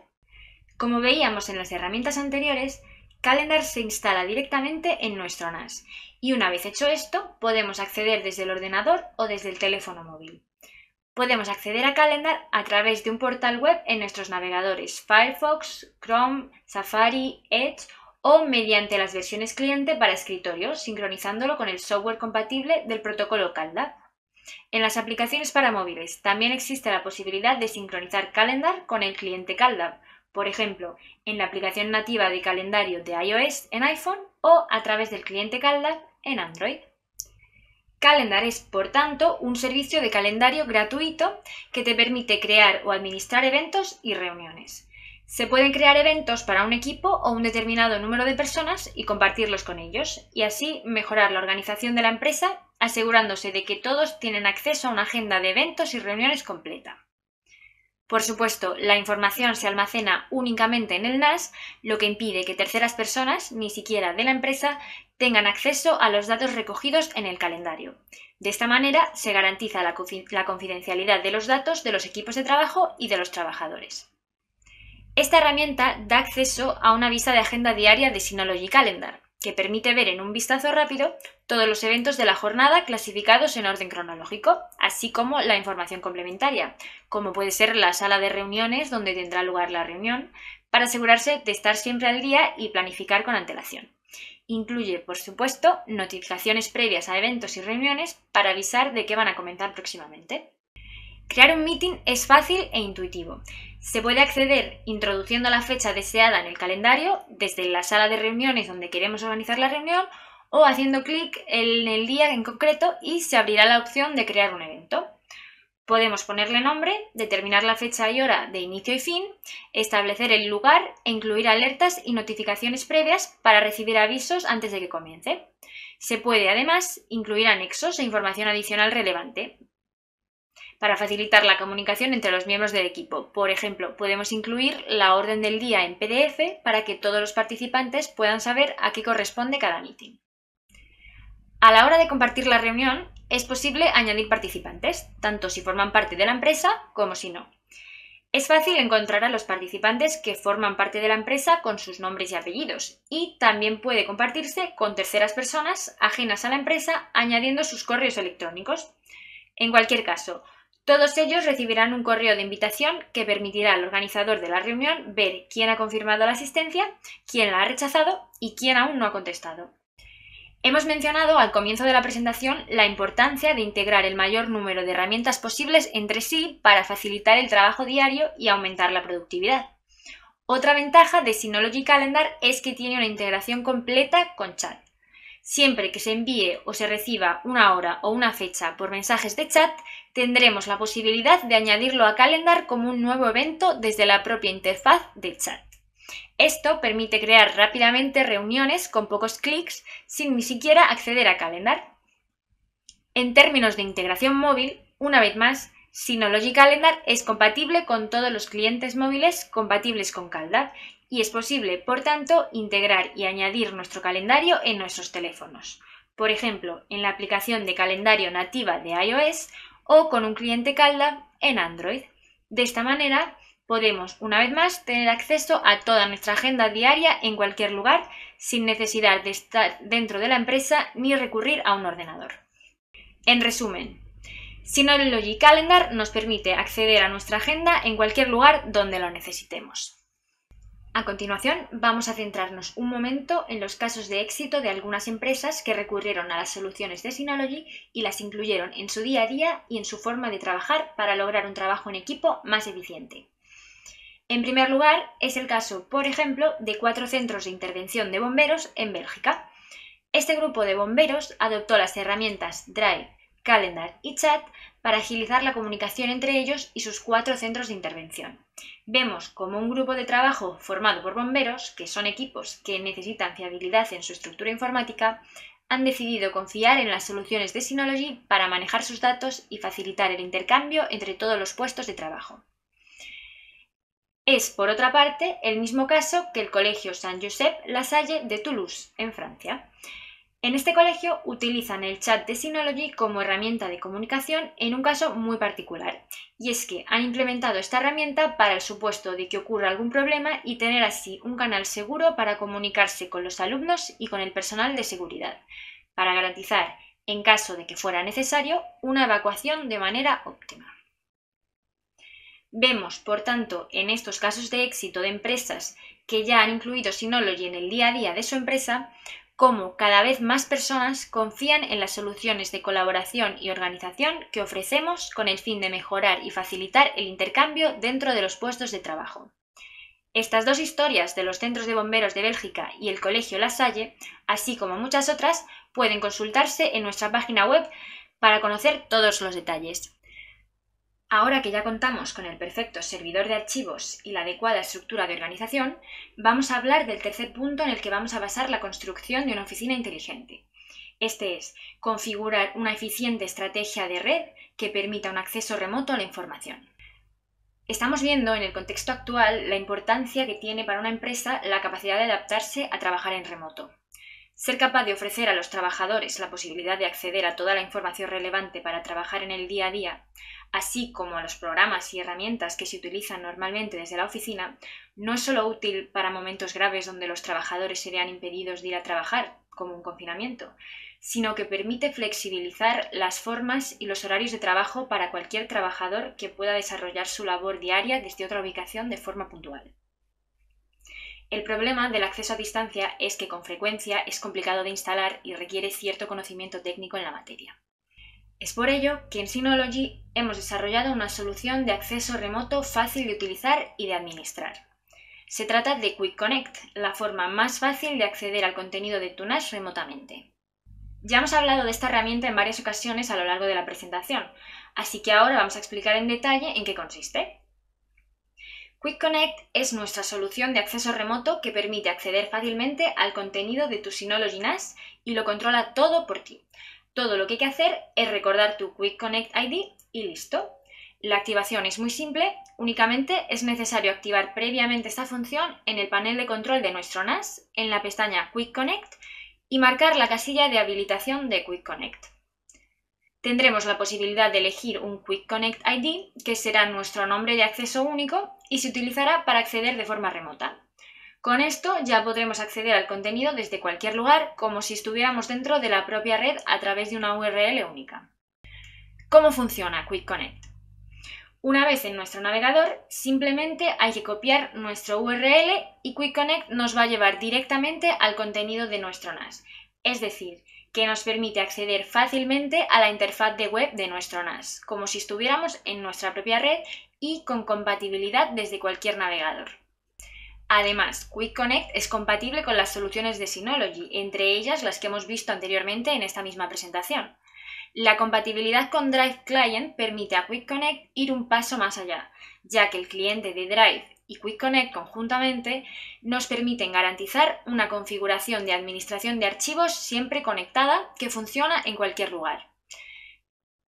Como veíamos en las herramientas anteriores, Calendar se instala directamente en nuestro NAS y una vez hecho esto podemos acceder desde el ordenador o desde el teléfono móvil. Podemos acceder a Calendar a través de un portal web en nuestros navegadores Firefox, Chrome, Safari, Edge o mediante las versiones cliente para escritorio, sincronizándolo con el software compatible del protocolo CalDAV. En las aplicaciones para móviles también existe la posibilidad de sincronizar Calendar con el cliente CalDAV, por ejemplo, en la aplicación nativa de calendario de iOS en iPhone o a través del cliente Calendar en Android. Calendar es, por tanto, un servicio de calendario gratuito que te permite crear o administrar eventos y reuniones. Se pueden crear eventos para un equipo o un determinado número de personas y compartirlos con ellos, y así mejorar la organización de la empresa, asegurándose de que todos tienen acceso a una agenda de eventos y reuniones completa. Por supuesto, la información se almacena únicamente en el NAS, lo que impide que terceras personas, ni siquiera de la empresa, tengan acceso a los datos recogidos en el calendario. De esta manera se garantiza la, confidencialidad de los datos de los equipos de trabajo y de los trabajadores. Esta herramienta da acceso a una vista de agenda diaria de Synology Calendar, que permite ver en un vistazo rápido todos los eventos de la jornada clasificados en orden cronológico, así como la información complementaria, como puede ser la sala de reuniones donde tendrá lugar la reunión, para asegurarse de estar siempre al día y planificar con antelación. Incluye, por supuesto, notificaciones previas a eventos y reuniones para avisar de qué van a comentar próximamente. Crear un meeting es fácil e intuitivo. Se puede acceder introduciendo la fecha deseada en el calendario desde la sala de reuniones donde queremos organizar la reunión o haciendo clic en el día en concreto y se abrirá la opción de crear un evento. Podemos ponerle nombre, determinar la fecha y hora de inicio y fin, establecer el lugar e incluir alertas y notificaciones previas para recibir avisos antes de que comience. Se puede además incluir anexos e información adicional relevante, para facilitar la comunicación entre los miembros del equipo. Por ejemplo, podemos incluir la orden del día en PDF para que todos los participantes puedan saber a qué corresponde cada meeting. A la hora de compartir la reunión, es posible añadir participantes, tanto si forman parte de la empresa como si no. Es fácil encontrar a los participantes que forman parte de la empresa con sus nombres y apellidos, y también puede compartirse con terceras personas ajenas a la empresa añadiendo sus correos electrónicos. En cualquier caso, todos ellos recibirán un correo de invitación que permitirá al organizador de la reunión ver quién ha confirmado la asistencia, quién la ha rechazado y quién aún no ha contestado. Hemos mencionado al comienzo de la presentación la importancia de integrar el mayor número de herramientas posibles entre sí para facilitar el trabajo diario y aumentar la productividad. Otra ventaja de Synology Calendar es que tiene una integración completa con chat. Siempre que se envíe o se reciba una hora o una fecha por mensajes de chat, tendremos la posibilidad de añadirlo a Calendar como un nuevo evento desde la propia interfaz de chat. Esto permite crear rápidamente reuniones con pocos clics sin ni siquiera acceder a Calendar. En términos de integración móvil, una vez más, Synology Calendar es compatible con todos los clientes móviles compatibles con Calendar y es posible, por tanto, integrar y añadir nuestro calendario en nuestros teléfonos. Por ejemplo, en la aplicación de calendario nativa de iOS o con un cliente Calda en Android. De esta manera, podemos, una vez más, tener acceso a toda nuestra agenda diaria en cualquier lugar sin necesidad de estar dentro de la empresa ni recurrir a un ordenador. En resumen, Synology Calendar nos permite acceder a nuestra agenda en cualquier lugar donde lo necesitemos. A continuación, vamos a centrarnos un momento en los casos de éxito de algunas empresas que recurrieron a las soluciones de Synology y las incluyeron en su día a día y en su forma de trabajar para lograr un trabajo en equipo más eficiente. En primer lugar, es el caso, por ejemplo, de cuatro centros de intervención de bomberos en Bélgica. Este grupo de bomberos adoptó las herramientas Drive, Calendar y Chat para agilizar la comunicación entre ellos y sus cuatro centros de intervención. Vemos como un grupo de trabajo formado por bomberos, que son equipos que necesitan fiabilidad en su estructura informática, han decidido confiar en las soluciones de Synology para manejar sus datos y facilitar el intercambio entre todos los puestos de trabajo. Es, por otra parte, el mismo caso que el Colegio Saint-Joseph La Salle de Toulouse, en Francia. En este colegio utilizan el chat de Synology como herramienta de comunicación en un caso muy particular, y es que han implementado esta herramienta para el supuesto de que ocurra algún problema y tener así un canal seguro para comunicarse con los alumnos y con el personal de seguridad, para garantizar, en caso de que fuera necesario, una evacuación de manera óptima. Vemos, por tanto, en estos casos de éxito de empresas que ya han incluido Synology en el día a día de su empresa, cómo cada vez más personas confían en las soluciones de colaboración y organización que ofrecemos con el fin de mejorar y facilitar el intercambio dentro de los puestos de trabajo. Estas dos historias de los centros de bomberos de Bélgica y el Colegio La Salle, así como muchas otras, pueden consultarse en nuestra página web para conocer todos los detalles. Ahora que ya contamos con el perfecto servidor de archivos y la adecuada estructura de organización, vamos a hablar del tercer punto en el que vamos a basar la construcción de una oficina inteligente. Este es configurar una eficiente estrategia de red que permita un acceso remoto a la información. Estamos viendo en el contexto actual la importancia que tiene para una empresa la capacidad de adaptarse a trabajar en remoto. Ser capaz de ofrecer a los trabajadores la posibilidad de acceder a toda la información relevante para trabajar en el día a día, así como a los programas y herramientas que se utilizan normalmente desde la oficina, no es solo útil para momentos graves donde los trabajadores se vean impedidos de ir a trabajar, como un confinamiento, sino que permite flexibilizar las formas y los horarios de trabajo para cualquier trabajador que pueda desarrollar su labor diaria desde otra ubicación de forma puntual. El problema del acceso a distancia es que con frecuencia es complicado de instalar y requiere cierto conocimiento técnico en la materia. Es por ello que en Synology hemos desarrollado una solución de acceso remoto fácil de utilizar y de administrar. Se trata de Quick Connect, la forma más fácil de acceder al contenido de Tunash remotamente. Ya hemos hablado de esta herramienta en varias ocasiones a lo largo de la presentación, así que ahora vamos a explicar en detalle en qué consiste. Quick Connect es nuestra solución de acceso remoto que permite acceder fácilmente al contenido de tu Synology NAS y lo controla todo por ti. Todo lo que hay que hacer es recordar tu Quick Connect ID y listo. La activación es muy simple, únicamente es necesario activar previamente esta función en el panel de control de nuestro NAS, en la pestaña Quick Connect, y marcar la casilla de habilitación de Quick Connect. Tendremos la posibilidad de elegir un Quick Connect ID, que será nuestro nombre de acceso único y se utilizará para acceder de forma remota. Con esto ya podremos acceder al contenido desde cualquier lugar, como si estuviéramos dentro de la propia red a través de una URL única. ¿Cómo funciona Quick Connect? Una vez en nuestro navegador, simplemente hay que copiar nuestro URL y Quick Connect nos va a llevar directamente al contenido de nuestro NAS. Es decir, que nos permite acceder fácilmente a la interfaz de web de nuestro NAS, como si estuviéramos en nuestra propia red y con compatibilidad desde cualquier navegador. Además, Quick Connect es compatible con las soluciones de Synology, entre ellas las que hemos visto anteriormente en esta misma presentación. La compatibilidad con Drive Client permite a Quick Connect ir un paso más allá, ya que el cliente de Drive y Quick Connect conjuntamente nos permiten garantizar una configuración de administración de archivos siempre conectada que funciona en cualquier lugar.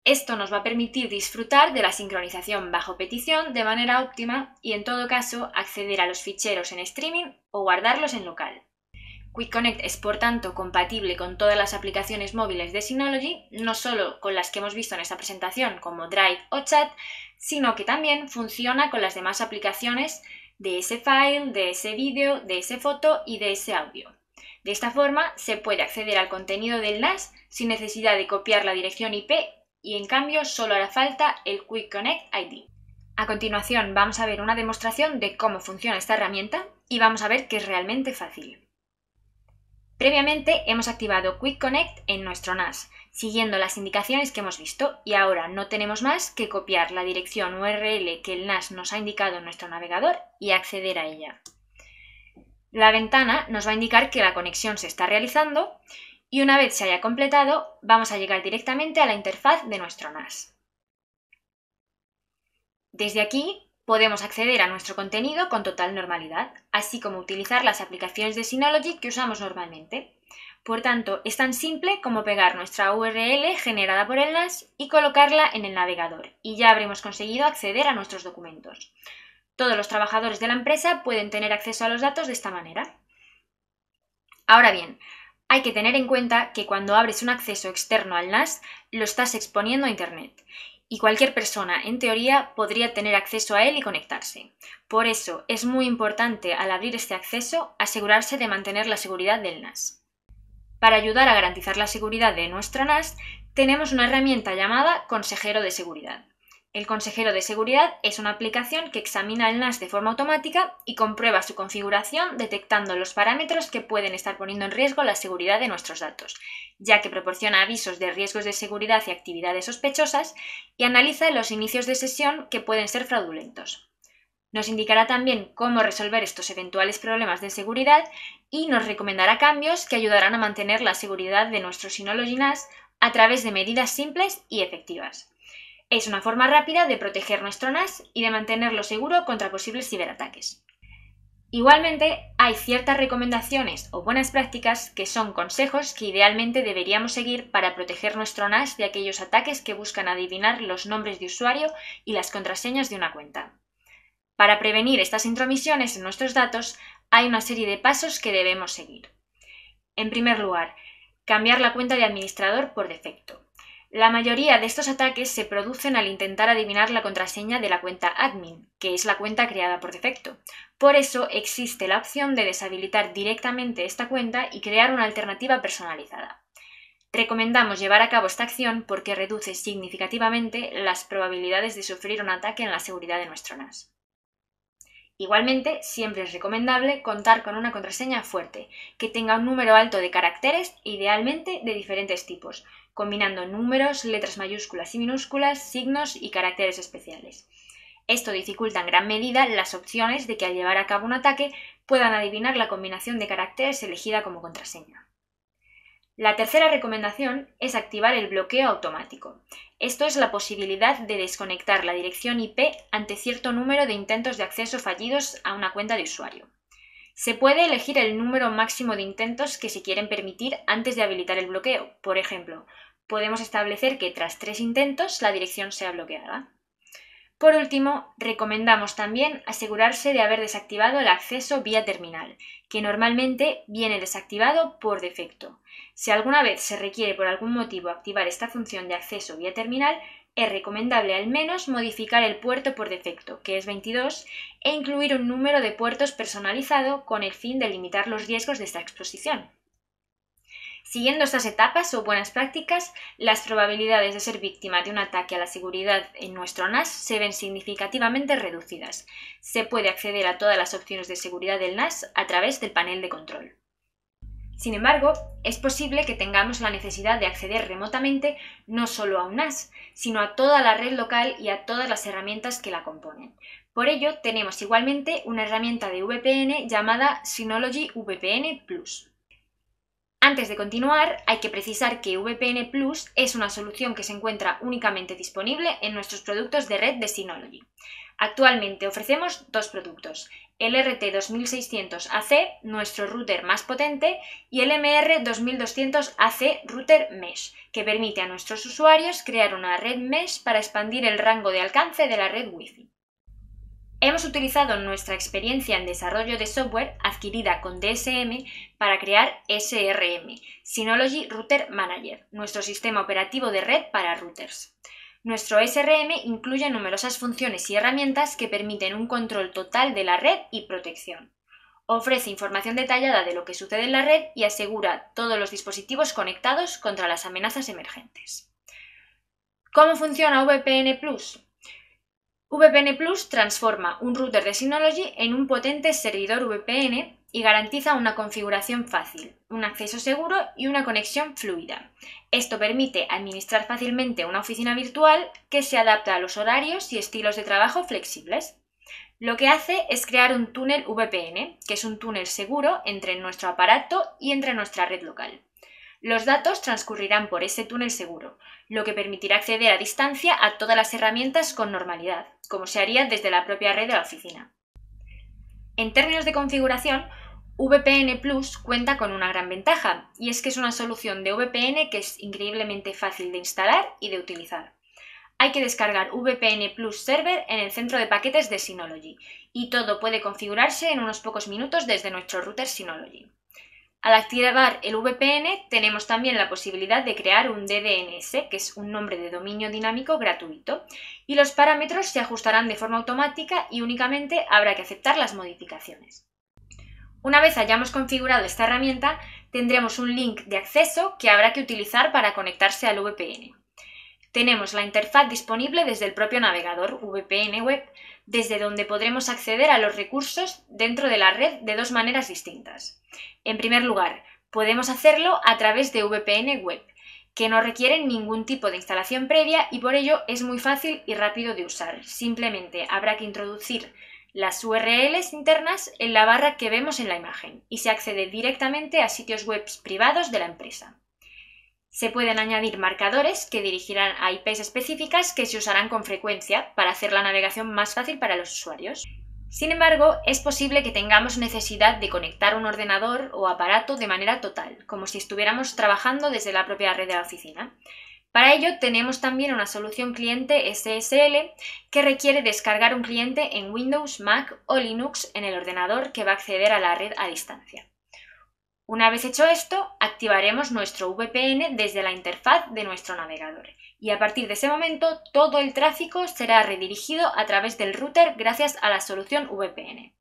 Esto nos va a permitir disfrutar de la sincronización bajo petición de manera óptima y en todo caso acceder a los ficheros en streaming o guardarlos en local. Quick Connect es por tanto compatible con todas las aplicaciones móviles de Synology, no solo con las que hemos visto en esta presentación como Drive o Chat, sino que también funciona con las demás aplicaciones de ese file, de ese vídeo, de ese foto y de ese audio. De esta forma se puede acceder al contenido del NAS sin necesidad de copiar la dirección IP y en cambio solo hará falta el Quick Connect ID. A continuación vamos a ver una demostración de cómo funciona esta herramienta y vamos a ver que es realmente fácil. Previamente hemos activado Quick Connect en nuestro NAS, siguiendo las indicaciones que hemos visto, y ahora no tenemos más que copiar la dirección URL que el NAS nos ha indicado en nuestro navegador y acceder a ella. La ventana nos va a indicar que la conexión se está realizando y una vez se haya completado vamos a llegar directamente a la interfaz de nuestro NAS. Desde aquí Podemos acceder a nuestro contenido con total normalidad, así como utilizar las aplicaciones de Synology que usamos normalmente. Por tanto, es tan simple como pegar nuestra URL generada por el NAS y colocarla en el navegador, y ya habremos conseguido acceder a nuestros documentos. Todos los trabajadores de la empresa pueden tener acceso a los datos de esta manera. Ahora bien, hay que tener en cuenta que cuando abres un acceso externo al NAS, lo estás exponiendo a Internet y cualquier persona, en teoría, podría tener acceso a él y conectarse. Por eso, es muy importante al abrir este acceso asegurarse de mantener la seguridad del NAS. Para ayudar a garantizar la seguridad de nuestro NAS, tenemos una herramienta llamada Consejero de Seguridad. El consejero de seguridad es una aplicación que examina el NAS de forma automática y comprueba su configuración detectando los parámetros que pueden estar poniendo en riesgo la seguridad de nuestros datos, ya que proporciona avisos de riesgos de seguridad y actividades sospechosas y analiza los inicios de sesión que pueden ser fraudulentos. Nos indicará también cómo resolver estos eventuales problemas de seguridad y nos recomendará cambios que ayudarán a mantener la seguridad de nuestro Synology NAS a través de medidas simples y efectivas. Es una forma rápida de proteger nuestro NAS y de mantenerlo seguro contra posibles ciberataques. Igualmente, hay ciertas recomendaciones o buenas prácticas que son consejos que idealmente deberíamos seguir para proteger nuestro NAS de aquellos ataques que buscan adivinar los nombres de usuario y las contraseñas de una cuenta. Para prevenir estas intromisiones en nuestros datos, hay una serie de pasos que debemos seguir. En primer lugar, cambiar la cuenta de administrador por defecto. La mayoría de estos ataques se producen al intentar adivinar la contraseña de la cuenta admin, que es la cuenta creada por defecto. Por eso existe la opción de deshabilitar directamente esta cuenta y crear una alternativa personalizada. Recomendamos llevar a cabo esta acción porque reduce significativamente las probabilidades de sufrir un ataque en la seguridad de nuestro NAS. Igualmente, siempre es recomendable contar con una contraseña fuerte, que tenga un número alto de caracteres, idealmente de diferentes tipos, combinando números, letras mayúsculas y minúsculas, signos y caracteres especiales. Esto dificulta en gran medida las opciones de que al llevar a cabo un ataque puedan adivinar la combinación de caracteres elegida como contraseña. La tercera recomendación es activar el bloqueo automático. Esto es la posibilidad de desconectar la dirección IP ante cierto número de intentos de acceso fallidos a una cuenta de usuario. Se puede elegir el número máximo de intentos que se quieren permitir antes de habilitar el bloqueo. Por ejemplo, podemos establecer que tras tres intentos la dirección sea bloqueada. Por último, recomendamos también asegurarse de haber desactivado el acceso vía terminal, que normalmente viene desactivado por defecto. Si alguna vez se requiere por algún motivo activar esta función de acceso vía terminal, es recomendable al menos modificar el puerto por defecto, que es 22, e incluir un número de puertos personalizado con el fin de limitar los riesgos de esta exposición. Siguiendo estas etapas o buenas prácticas, las probabilidades de ser víctima de un ataque a la seguridad en nuestro NAS se ven significativamente reducidas. Se puede acceder a todas las opciones de seguridad del NAS a través del panel de control. Sin embargo, es posible que tengamos la necesidad de acceder remotamente no solo a un NAS, sino a toda la red local y a todas las herramientas que la componen. Por ello, tenemos igualmente una herramienta de VPN llamada Synology VPN Plus. Antes de continuar, hay que precisar que VPN Plus es una solución que se encuentra únicamente disponible en nuestros productos de red de Synology. Actualmente ofrecemos dos productos, el RT2600AC, nuestro router más potente, y el MR2200AC Router Mesh, que permite a nuestros usuarios crear una red Mesh para expandir el rango de alcance de la red Wi-Fi. Hemos utilizado nuestra experiencia en desarrollo de software adquirida con DSM para crear SRM, Synology Router Manager, nuestro sistema operativo de red para routers. Nuestro SRM incluye numerosas funciones y herramientas que permiten un control total de la red y protección. Ofrece información detallada de lo que sucede en la red y asegura todos los dispositivos conectados contra las amenazas emergentes. ¿Cómo funciona VPN Plus? VPN Plus transforma un router de Synology en un potente servidor VPN y garantiza una configuración fácil, un acceso seguro y una conexión fluida. Esto permite administrar fácilmente una oficina virtual que se adapta a los horarios y estilos de trabajo flexibles. Lo que hace es crear un túnel VPN, que es un túnel seguro entre nuestro aparato y entre nuestra red local. Los datos transcurrirán por ese túnel seguro, lo que permitirá acceder a distancia a todas las herramientas con normalidad, como se haría desde la propia red de la oficina. En términos de configuración, VPN Plus cuenta con una gran ventaja, y es que es una solución de VPN que es increíblemente fácil de instalar y de utilizar. Hay que descargar VPN Plus Server en el centro de paquetes de Synology, y todo puede configurarse en unos pocos minutos desde nuestro router Synology. Al activar el VPN tenemos también la posibilidad de crear un DDNS, que es un nombre de dominio dinámico gratuito, y los parámetros se ajustarán de forma automática y únicamente habrá que aceptar las modificaciones. Una vez hayamos configurado esta herramienta, tendremos un link de acceso que habrá que utilizar para conectarse al VPN. Tenemos la interfaz disponible desde el propio navegador VPN Web, desde donde podremos acceder a los recursos dentro de la red de dos maneras distintas. En primer lugar, podemos hacerlo a través de VPN Web, que no requieren ningún tipo de instalación previa y por ello es muy fácil y rápido de usar. Simplemente habrá que introducir las URLs internas en la barra que vemos en la imagen y se accede directamente a sitios web privados de la empresa. Se pueden añadir marcadores que dirigirán a IPs específicas que se usarán con frecuencia para hacer la navegación más fácil para los usuarios. Sin embargo, es posible que tengamos necesidad de conectar un ordenador o aparato de manera total, como si estuviéramos trabajando desde la propia red de la oficina. Para ello tenemos también una solución cliente SSL que requiere descargar un cliente en Windows, Mac o Linux en el ordenador que va a acceder a la red a distancia. Una vez hecho esto, activaremos nuestro VPN desde la interfaz de nuestro navegador y a partir de ese momento todo el tráfico será redirigido a través del router gracias a la solución VPN.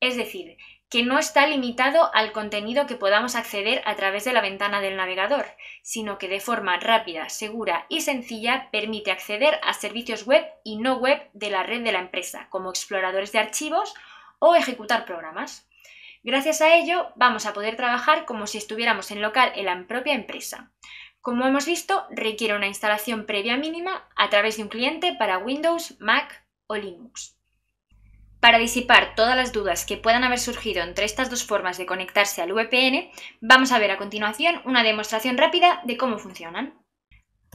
Es decir, que no está limitado al contenido que podamos acceder a través de la ventana del navegador, sino que de forma rápida, segura y sencilla permite acceder a servicios web y no web de la red de la empresa, como exploradores de archivos o ejecutar programas. Gracias a ello, vamos a poder trabajar como si estuviéramos en local en la propia empresa. Como hemos visto, requiere una instalación previa mínima a través de un cliente para Windows, Mac o Linux. Para disipar todas las dudas que puedan haber surgido entre estas dos formas de conectarse al VPN, vamos a ver a continuación una demostración rápida de cómo funcionan.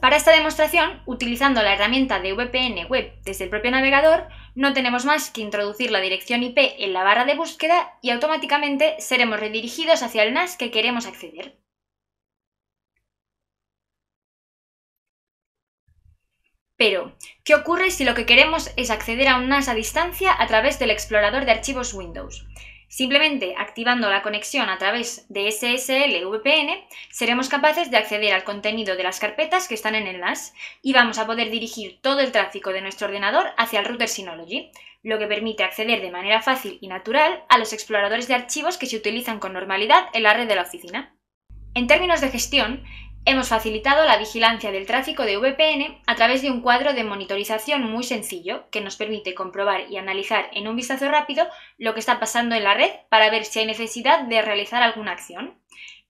Para esta demostración, utilizando la herramienta de VPN Web desde el propio navegador, no tenemos más que introducir la dirección IP en la barra de búsqueda y automáticamente seremos redirigidos hacia el NAS que queremos acceder. Pero, ¿qué ocurre si lo que queremos es acceder a un NAS a distancia a través del explorador de archivos Windows? Simplemente activando la conexión a través de SSL VPN, seremos capaces de acceder al contenido de las carpetas que están en el NAS y vamos a poder dirigir todo el tráfico de nuestro ordenador hacia el router Synology, lo que permite acceder de manera fácil y natural a los exploradores de archivos que se utilizan con normalidad en la red de la oficina. En términos de gestión, Hemos facilitado la vigilancia del tráfico de VPN a través de un cuadro de monitorización muy sencillo que nos permite comprobar y analizar en un vistazo rápido lo que está pasando en la red para ver si hay necesidad de realizar alguna acción.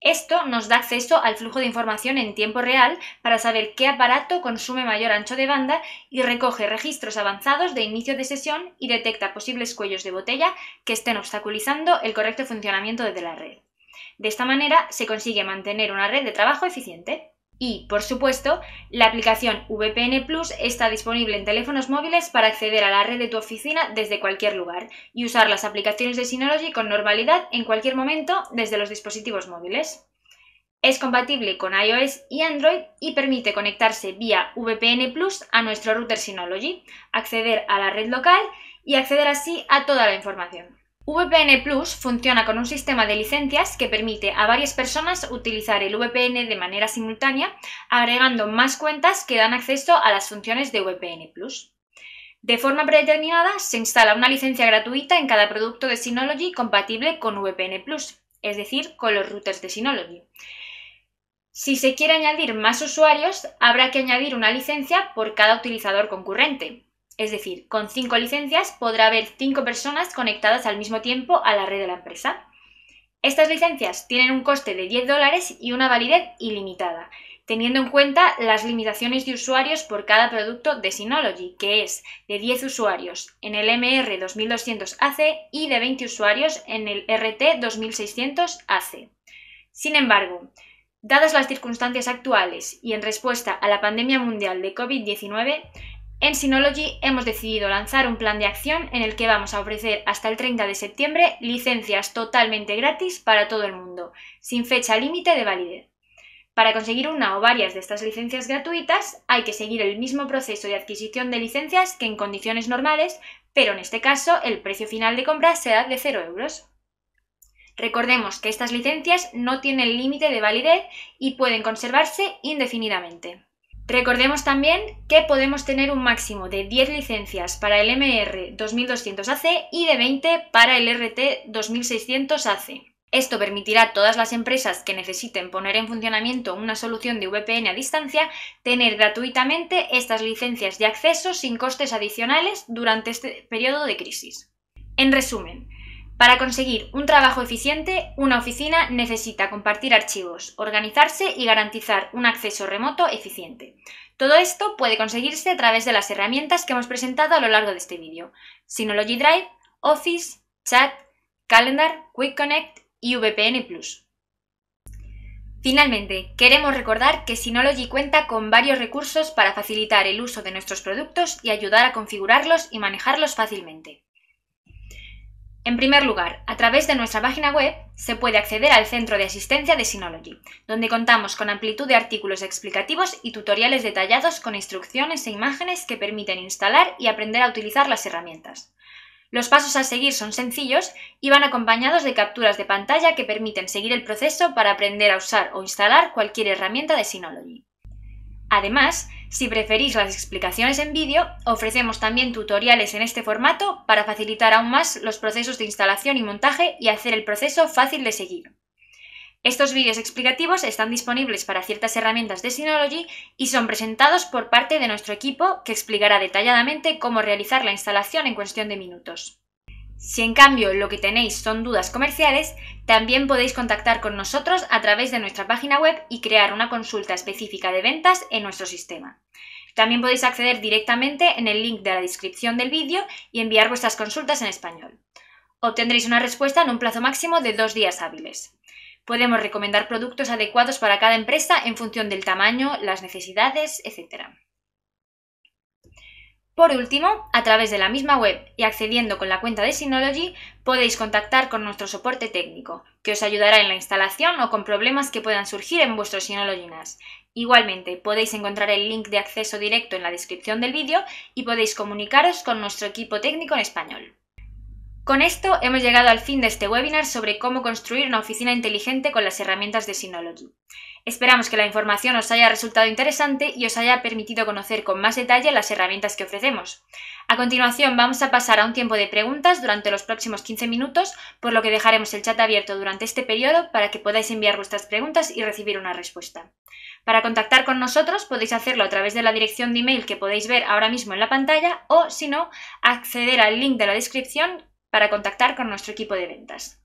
Esto nos da acceso al flujo de información en tiempo real para saber qué aparato consume mayor ancho de banda y recoge registros avanzados de inicio de sesión y detecta posibles cuellos de botella que estén obstaculizando el correcto funcionamiento de la red. De esta manera se consigue mantener una red de trabajo eficiente. Y, por supuesto, la aplicación VPN Plus está disponible en teléfonos móviles para acceder a la red de tu oficina desde cualquier lugar y usar las aplicaciones de Synology con normalidad en cualquier momento desde los dispositivos móviles. Es compatible con iOS y Android y permite conectarse vía VPN Plus a nuestro router Synology, acceder a la red local y acceder así a toda la información. VPN Plus funciona con un sistema de licencias que permite a varias personas utilizar el VPN de manera simultánea, agregando más cuentas que dan acceso a las funciones de VPN Plus. De forma predeterminada, se instala una licencia gratuita en cada producto de Synology compatible con VPN Plus, es decir, con los routers de Synology. Si se quiere añadir más usuarios, habrá que añadir una licencia por cada utilizador concurrente, es decir, con cinco licencias podrá haber cinco personas conectadas al mismo tiempo a la red de la empresa. Estas licencias tienen un coste de 10 dólares y una validez ilimitada, teniendo en cuenta las limitaciones de usuarios por cada producto de Synology, que es de 10 usuarios en el MR 2200 AC y de 20 usuarios en el RT 2600 AC. Sin embargo, dadas las circunstancias actuales y en respuesta a la pandemia mundial de COVID-19, en Synology hemos decidido lanzar un plan de acción en el que vamos a ofrecer hasta el 30 de septiembre licencias totalmente gratis para todo el mundo, sin fecha límite de validez. Para conseguir una o varias de estas licencias gratuitas hay que seguir el mismo proceso de adquisición de licencias que en condiciones normales, pero en este caso el precio final de compra será de 0 euros. Recordemos que estas licencias no tienen límite de validez y pueden conservarse indefinidamente. Recordemos también que podemos tener un máximo de 10 licencias para el MR 2200AC y de 20 para el RT 2600AC. Esto permitirá a todas las empresas que necesiten poner en funcionamiento una solución de VPN a distancia tener gratuitamente estas licencias de acceso sin costes adicionales durante este periodo de crisis. En resumen, para conseguir un trabajo eficiente, una oficina necesita compartir archivos, organizarse y garantizar un acceso remoto eficiente. Todo esto puede conseguirse a través de las herramientas que hemos presentado a lo largo de este vídeo. Synology Drive, Office, Chat, Calendar, Quick Connect y VPN Plus. Finalmente, queremos recordar que Synology cuenta con varios recursos para facilitar el uso de nuestros productos y ayudar a configurarlos y manejarlos fácilmente. En primer lugar, a través de nuestra página web se puede acceder al centro de asistencia de Synology, donde contamos con amplitud de artículos explicativos y tutoriales detallados con instrucciones e imágenes que permiten instalar y aprender a utilizar las herramientas. Los pasos a seguir son sencillos y van acompañados de capturas de pantalla que permiten seguir el proceso para aprender a usar o instalar cualquier herramienta de Synology. Además, si preferís las explicaciones en vídeo, ofrecemos también tutoriales en este formato para facilitar aún más los procesos de instalación y montaje y hacer el proceso fácil de seguir. Estos vídeos explicativos están disponibles para ciertas herramientas de Synology y son presentados por parte de nuestro equipo que explicará detalladamente cómo realizar la instalación en cuestión de minutos. Si en cambio lo que tenéis son dudas comerciales, también podéis contactar con nosotros a través de nuestra página web y crear una consulta específica de ventas en nuestro sistema. También podéis acceder directamente en el link de la descripción del vídeo y enviar vuestras consultas en español. Obtendréis una respuesta en un plazo máximo de dos días hábiles. Podemos recomendar productos adecuados para cada empresa en función del tamaño, las necesidades, etc. Por último, a través de la misma web y accediendo con la cuenta de Synology, podéis contactar con nuestro soporte técnico, que os ayudará en la instalación o con problemas que puedan surgir en vuestro Synology NAS. Igualmente, podéis encontrar el link de acceso directo en la descripción del vídeo y podéis comunicaros con nuestro equipo técnico en español. Con esto hemos llegado al fin de este webinar sobre cómo construir una oficina inteligente con las herramientas de Synology. Esperamos que la información os haya resultado interesante y os haya permitido conocer con más detalle las herramientas que ofrecemos. A continuación vamos a pasar a un tiempo de preguntas durante los próximos 15 minutos, por lo que dejaremos el chat abierto durante este periodo para que podáis enviar vuestras preguntas y recibir una respuesta. Para contactar con nosotros podéis hacerlo a través de la dirección de email que podéis ver ahora mismo en la pantalla o, si no, acceder al link de la descripción para contactar con nuestro equipo de ventas.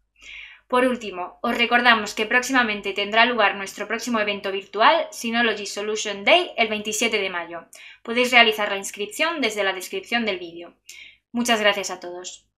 Por último, os recordamos que próximamente tendrá lugar nuestro próximo evento virtual, Synology Solution Day, el 27 de mayo. Podéis realizar la inscripción desde la descripción del vídeo. Muchas gracias a todos.